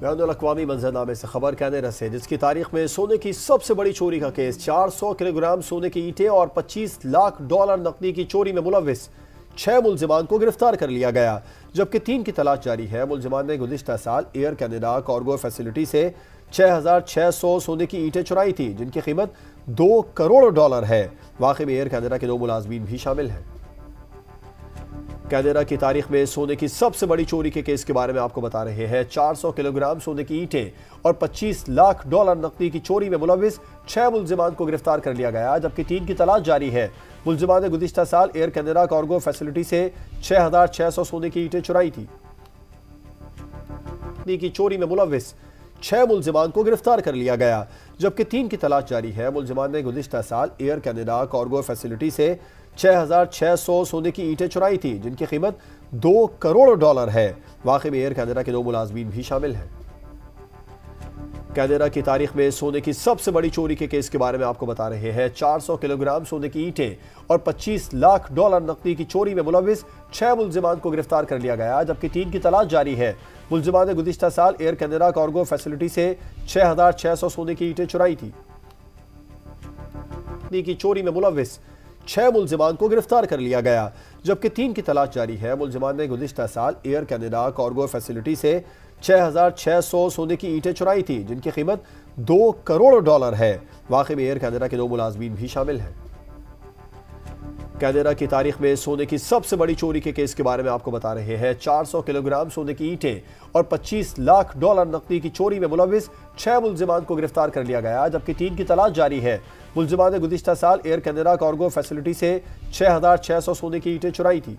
Ban अवी मंजरनामे से खबर कहने रसे जिसकी तारीख में सोने की सबसे बड़ी चोरी का केस 400 किलोग्राम सोने की ईटें और 25 लाख डॉलर नकदी की चोरी में मुलविस छह मुलजमान को गिरफ़्तार कर लिया गया जबकि तीन की तलाश जारी है मुलजमान ने गुजशत साल एयर कैनेडा कार्गो फैसिलिटी से 6,600 सोने की ईटें चुराई थी जिनकी कीमत दो करोड़ डॉलर है वाकई में एयर कैनेडा के दो मुलाजमीन भी शामिल हैं कैनेडा की तारीख में सोने की सबसे बड़ी चोरी के केस के बारे में आपको बता रहे हैं। 400 किलोग्राम सोने की ईटें और 25 लाख डॉलर नकदी की चोरी में मुलविस छह मुलजिमान को गिरफ़्तार कर लिया गया जबकि तीन की तलाश जारी है। मुलजिमान ने गुजशत साल एयर कैनेडा कार्गो फैसिलिटी से 6,600 सोने की ईटें चुराई थी। की चोरी में मुलविस छह मुलजमान को गिरफ़्तार कर लिया गया जबकि तीन की तलाश जारी है। मुलजमान ने गुजशत साल एयर कैनेडा कार्गो फैसिलिटी से 6,600 सोने की ईटें चुराई थी जिनकी कीमत दो करोड़ डॉलर है। वाकई में एयर कैनेडा के दो मुलाजमीन भी शामिल हैं। कैनेडा की तारीख में सोने की सबसे बड़ी चोरी के केस के बारे में आपको बता रहे हैं। 400 किलोग्राम सोने की ईटें और 25 लाख डॉलर नकदी की चोरी में मुलविस छह मुलजमान को गिरफ़्तार कर लिया गया जबकि तीन की तलाश जारी है। मुलजमान ने गुजशत साल एयर कैनेडा कार्गो फैसिलिटी से 6,600 सोने की ईटें चुराई थी। की चोरी में मुलविस छह मुलजमान को गिरफ़्तार कर लिया गया जबकि तीन की तलाश जारी है। मुलजमान ने गुजशत साल एयर कैनेडा कार्गो फैसिलिटी से 6,600 सोने की ईटें चुराई थी जिनकी कीमत दो करोड़ डॉलर है। वाकई में एयर कैनेडा के दो मुलाजमीन भी शामिल हैं। कैनेडा की तारीख में सोने की सबसे बड़ी चोरी के केस के बारे में आपको बता रहे हैं। 400 किलोग्राम सोने की ईटें और 25 लाख डॉलर नकदी की चोरी में मुलविस छह मुलजमान को गिरफ़्तार कर लिया गया जबकि तीन की तलाश जारी है। मुलजमान ने गुजशत साल एयर कैनेडा कार्गो फैसिलिटी से 6,600 सोने की ईटें चुराई थी।